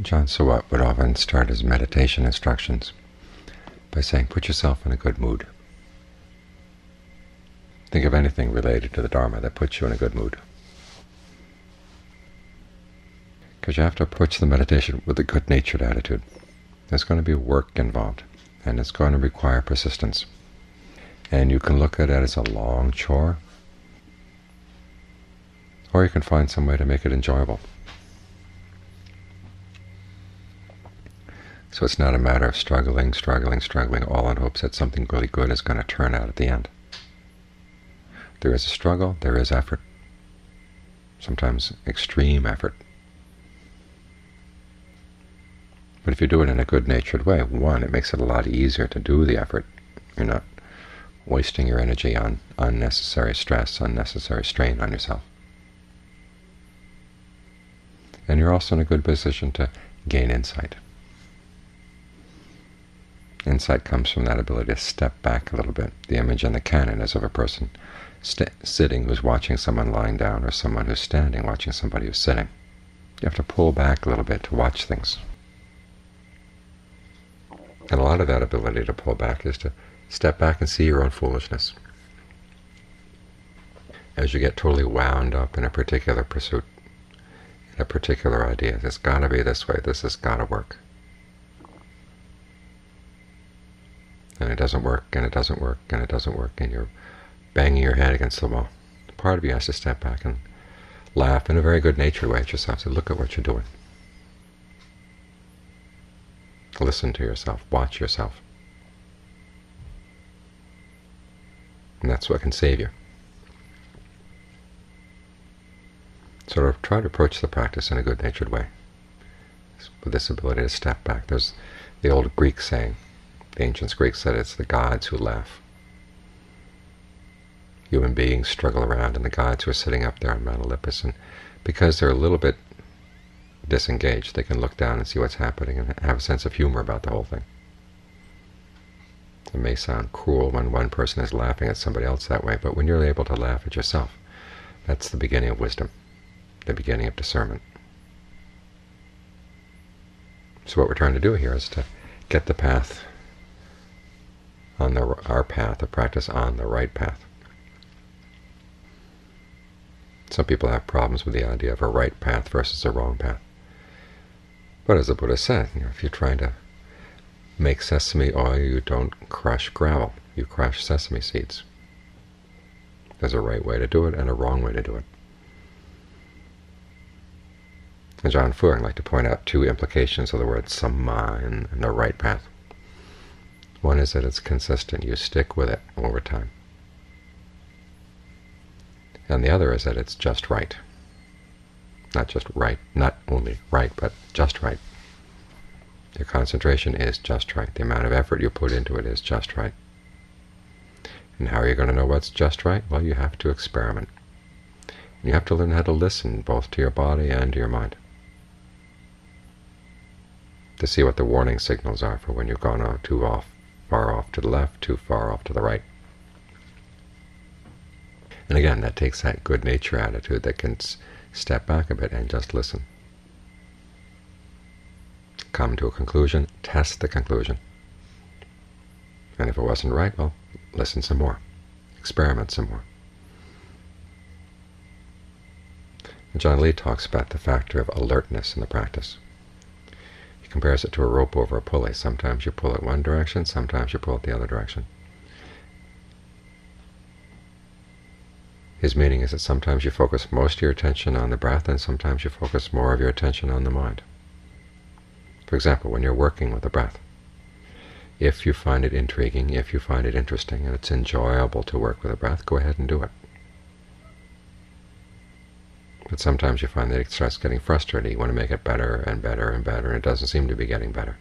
Ajaan Suwat would often start his meditation instructions by saying, put yourself in a good mood. Think of anything related to the Dharma that puts you in a good mood. Because you have to approach the meditation with a good-natured attitude. There's going to be work involved, and it's going to require persistence. And you can look at it as a long chore, or you can find some way to make it enjoyable. So it's not a matter of struggling, struggling, struggling, all in hopes that something really good is going to turn out at the end. There is a struggle, there is effort, sometimes extreme effort. But if you do it in a good-natured way, one, it makes it a lot easier to do the effort. You're not wasting your energy on unnecessary stress, unnecessary strain on yourself. And you're also in a good position to gain insight. Insight comes from that ability to step back a little bit. The image in the canon is of a person sitting who's watching someone lying down, or someone who's standing watching somebody who's sitting. You have to pull back a little bit to watch things. And a lot of that ability to pull back is to step back and see your own foolishness. As you get totally wound up in a particular pursuit, in a particular idea, it's got to be this way, this has got to work. And it doesn't work, and it doesn't work, and it doesn't work, and you're banging your head against the wall. Part of you has to step back and laugh in a very good-natured way at yourself. Say, look at what you're doing. Listen to yourself. Watch yourself. And that's what can save you. Sort of try to approach the practice in a good-natured way, with this ability to step back. There's the old Greek saying, the ancient Greeks said it's the gods who laugh human beings struggle around and the gods who are sitting up there on Mount Olympus. And because they're a little bit disengaged, they can look down and see what's happening and have a sense of humor about the whole thing. It may sound cruel when one person is laughing at somebody else that way, but when you're able to laugh at yourself, that's the beginning of wisdom, the beginning of discernment. So what we're trying to do here is to get the path on the, our path, the practice on the right path. Some people have problems with the idea of a right path versus a wrong path. But as the Buddha said, you know, if you're trying to make sesame oil, you don't crush gravel. You crush sesame seeds. There's a right way to do it and a wrong way to do it. Ajaan Fuang like to point out two implications of the word samma and the right path. One is that it's consistent. You stick with it over time and the other is that it's just right. Not just right, not only right, but just right. Your concentration is just right. The amount of effort you put into it is just right. And how are you going to know what's just right? Well, you have to experiment. You have to learn how to listen both to your body and to your mind to see what the warning signals are for when you've gone too off, far off to the left, too far off to the right. And again, that takes that good nature attitude that can step back a bit and just listen. Come to a conclusion, test the conclusion. And if it wasn't right, well, listen some more, experiment some more. Ajaan Lee talks about the factor of alertness in the practice. Compares it to a rope over a pulley. Sometimes you pull it one direction, sometimes you pull it the other direction. His meaning is that sometimes you focus most of your attention on the breath and sometimes you focus more of your attention on the mind. For example, when you're working with the breath, if you find it intriguing, if you find it interesting, and it's enjoyable to work with the breath, go ahead and do it. But sometimes you find that it starts getting frustrating. You want to make it better and better and better, and it doesn't seem to be getting better.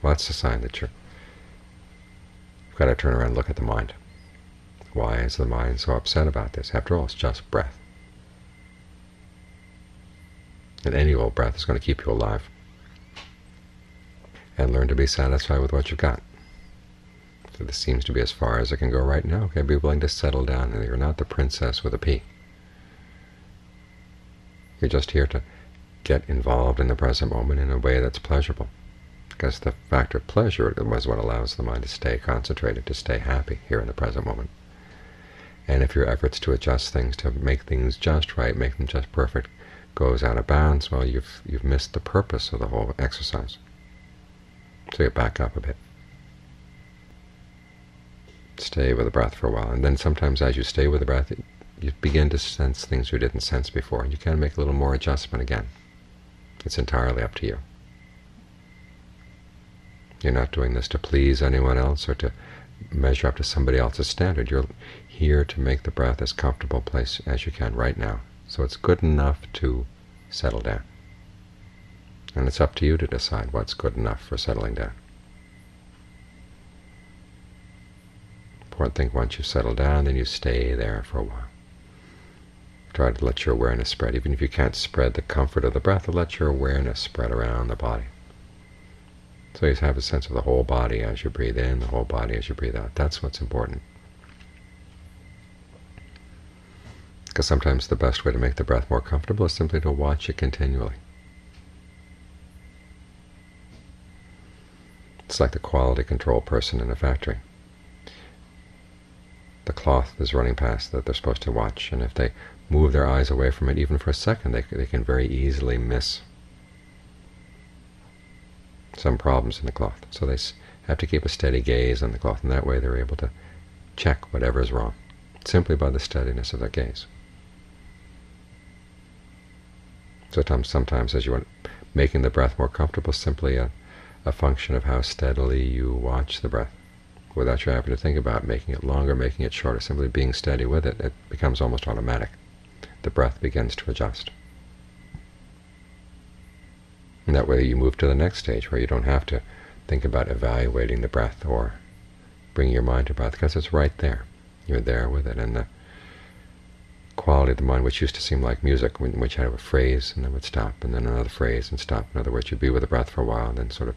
Well, that's a sign that you're, you've got to turn around and look at the mind. Why is the mind so upset about this? After all, it's just breath. And any old breath is going to keep you alive. And learn to be satisfied with what you've got. So this seems to be as far as it can go right now. Okay, be willing to settle down. And you're not the princess with a P. You're just here to get involved in the present moment in a way that's pleasurable. Because the factor of pleasure was what allows the mind to stay concentrated, to stay happy here in the present moment. And if your efforts to adjust things, to make things just right, make them just perfect, goes out of bounds, well, you've you've missed the purpose of the whole exercise. So you back up a bit. Stay with the breath for a while, and then sometimes as you stay with the breath, you begin to sense things you didn't sense before, and you can make a little more adjustment again. It's entirely up to you. You're not doing this to please anyone else or to measure up to somebody else's standard. You're here to make the breath as comfortable a place as you can right now. So it's good enough to settle down. And it's up to you to decide what's good enough for settling down. Important thing, once you settle down, then you stay there for a while. Try to let your awareness spread. Even if you can't spread the comfort of the breath, let your awareness spread around the body. So you have a sense of the whole body as you breathe in, the whole body as you breathe out. That's what's important. Because sometimes the best way to make the breath more comfortable is simply to watch it continually. It's like the quality control person in a factory. The cloth is running past that they're supposed to watch, and if they move their eyes away from it even for a second, they, they can very easily miss some problems in the cloth. So they have to keep a steady gaze on the cloth, and that way they're able to check whatever is wrong, simply by the steadiness of their gaze. So sometimes as you want making the breath more comfortable, simply a, a function of how steadily you watch the breath without you having to think about making it longer, making it shorter, simply being steady with it, it becomes almost automatic the breath begins to adjust. And that way you move to the next stage where you don't have to think about evaluating the breath or bringing your mind to breath because it's right there. You're there with it. And the quality of the mind, which used to seem like music, which had a phrase and then would stop, and then another phrase and stop. In other words, you'd be with the breath for a while and then sort of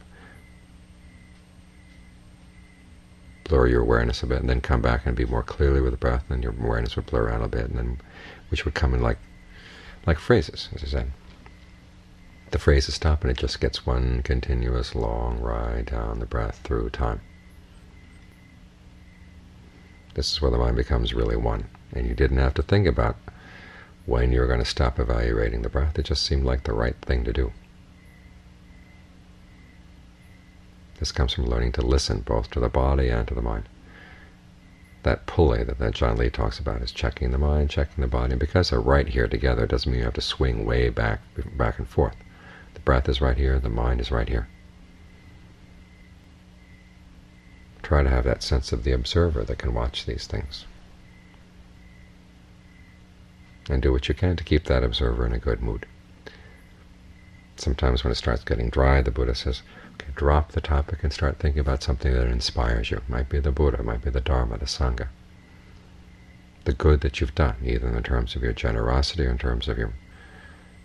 blur your awareness a bit, and then come back and be more clearly with the breath, and your awareness would blur out a bit, and then which would come in like like phrases, as I said. The phrases stop, and it just gets one continuous long ride down the breath through time. This is where the mind becomes really one, and you didn't have to think about when you were going to stop evaluating the breath. It just seemed like the right thing to do. This comes from learning to listen both to the body and to the mind. That pulley that, that Ajaan Lee talks about is checking the mind, checking the body. And because they're right here together it doesn't mean you have to swing way back, back and forth. The breath is right here, the mind is right here. Try to have that sense of the observer that can watch these things. And do what you can to keep that observer in a good mood. Sometimes when it starts getting dry, the Buddha says, okay, drop the topic and start thinking about something that inspires you. It might be the Buddha, it might be the Dharma, the Sangha. The good that you've done, either in terms of your generosity or in terms of your,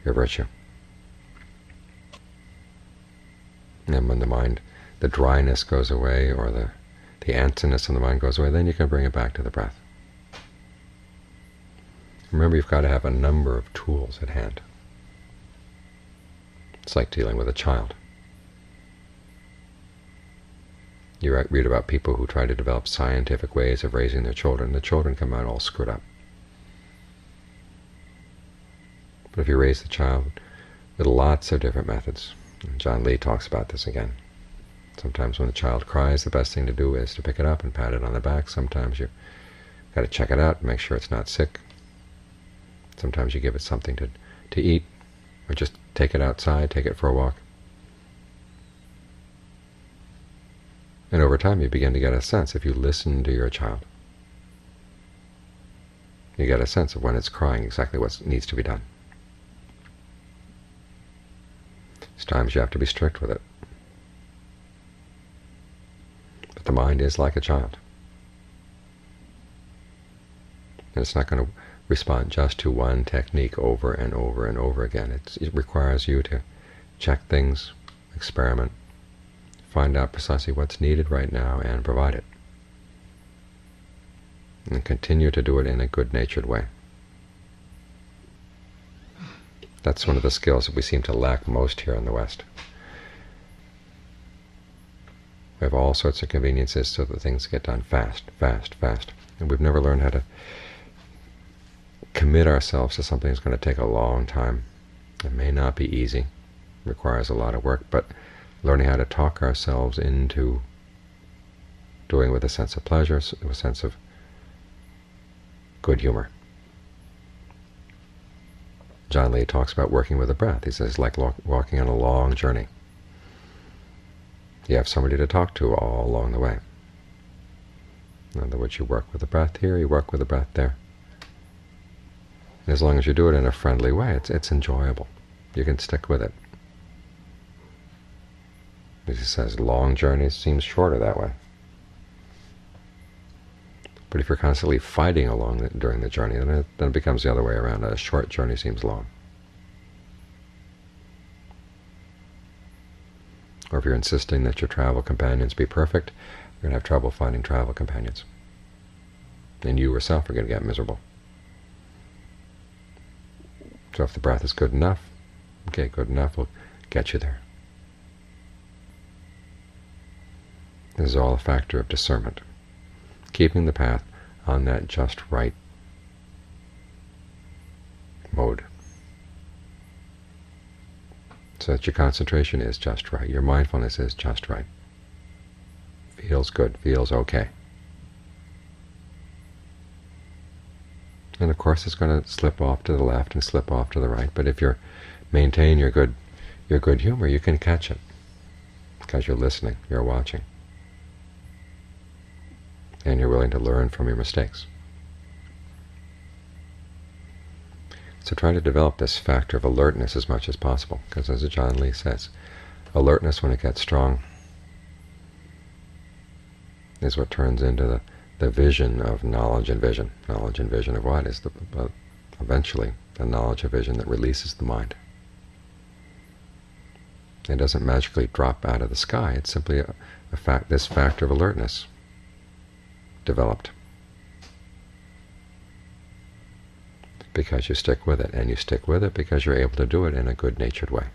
your virtue. And when the mind, the dryness goes away or the, the antsiness in the mind goes away, then you can bring it back to the breath. Remember, you've got to have a number of tools at hand. It's like dealing with a child. You read about people who try to develop scientific ways of raising their children. The children come out all screwed up. But if you raise the child with lots of different methods, Ajaan Lee talks about this again. Sometimes when the child cries, the best thing to do is to pick it up and pat it on the back. Sometimes you got to check it out and make sure it's not sick. Sometimes you give it something to, to eat, or just take it outside, take it for a walk. And over time you begin to get a sense, if you listen to your child, you get a sense of when it's crying exactly what needs to be done. There's times you have to be strict with it. But the mind is like a child. And it's not going to respond just to one technique over and over and over again. It's, it requires you to check things, experiment, find out precisely what's needed right now, and provide it. And continue to do it in a good-natured way. That's one of the skills that we seem to lack most here in the West. We have all sorts of conveniences so that things get done fast, fast, fast. And we've never learned how to commit ourselves to something that's going to take a long time. It may not be easy, requires a lot of work, but learning how to talk ourselves into doing with a sense of pleasure, with a sense of good humor. Ajaan Lee talks about working with the breath. He says, it's like walking on a long journey. You have somebody to talk to all along the way. In other words, you work with the breath here, you work with the breath there. As long as you do it in a friendly way, it's, it's enjoyable. You can stick with it. As he says, long journeys seem shorter that way. But if you're constantly fighting along the, during the journey, then it, then it becomes the other way around. A short journey seems long. Or if you're insisting that your travel companions be perfect, you're going to have trouble finding travel companions. And you yourself are going to get miserable. So if the breath. Is good enough, okay, good enough. Will get you there. This is all a factor of discernment, keeping the path on that just right mode. So that your concentration is just right, your mindfulness is just right. Feels good, feels okay. And of course it's going to slip off to the left and slip off to the right, but if you maintain your good, your good humor, you can catch it. Because you're listening, you're watching, and you're willing to learn from your mistakes. So try to develop this factor of alertness as much as possible, because as Ajaan Lee says, alertness when it gets strong is what turns into the, the vision of knowledge and vision. Knowledge and vision of what is the, uh, eventually the knowledge of vision that releases the mind. It doesn't magically drop out of the sky. It's simply a, a fact, this factor of alertness developed. because you stick with it, and you stick with it because you're able to do it in a good-natured way.